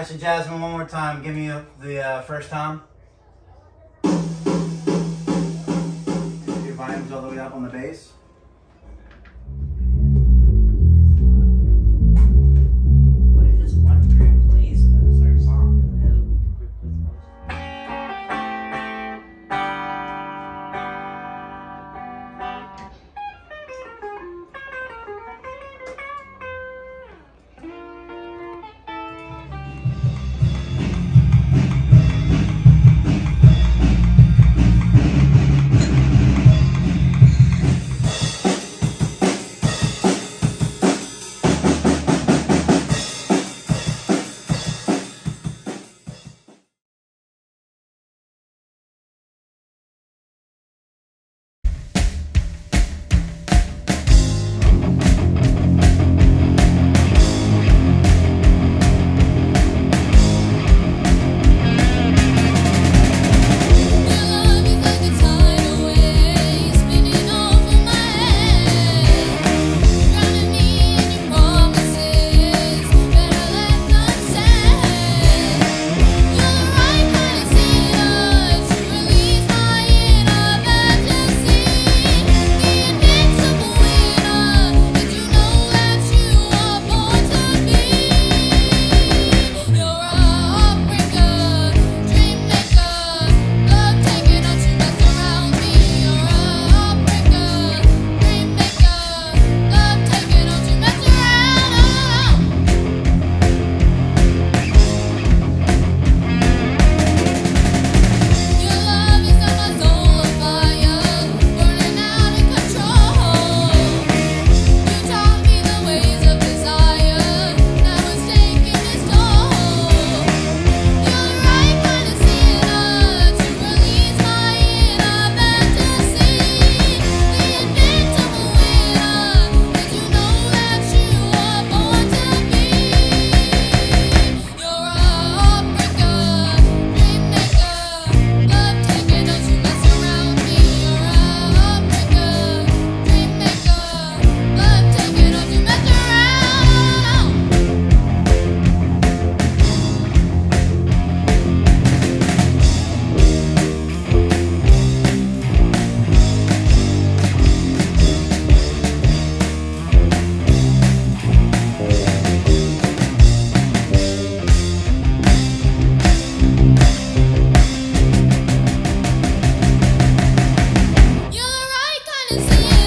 Actually, Jasmine, one more time. Give me the uh, first time. Your volume's all the way up on the bass. Please.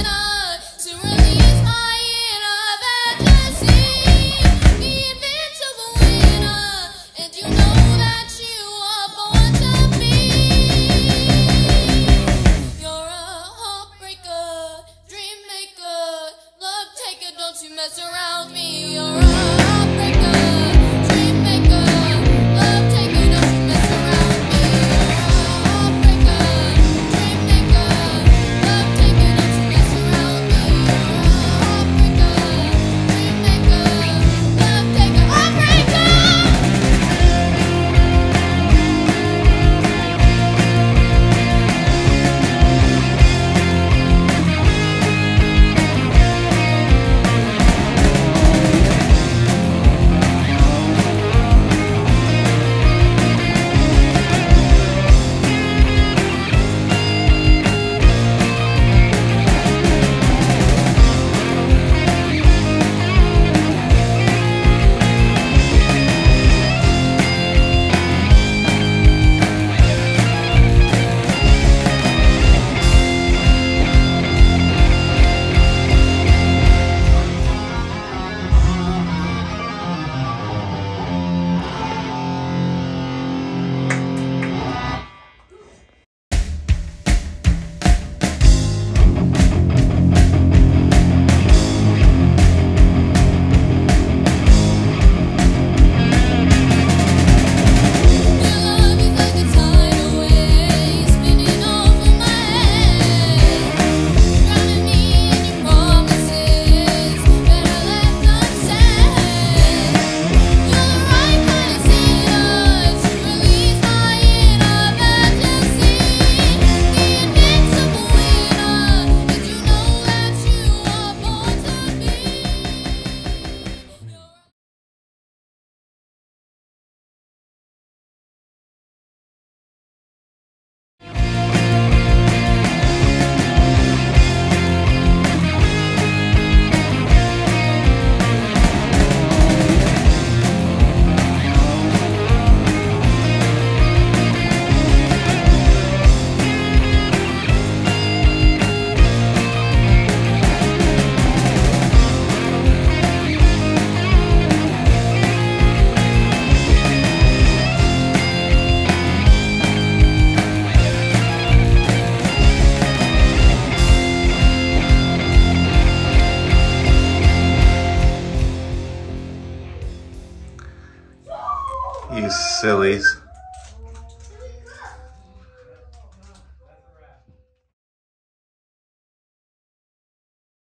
You sillies.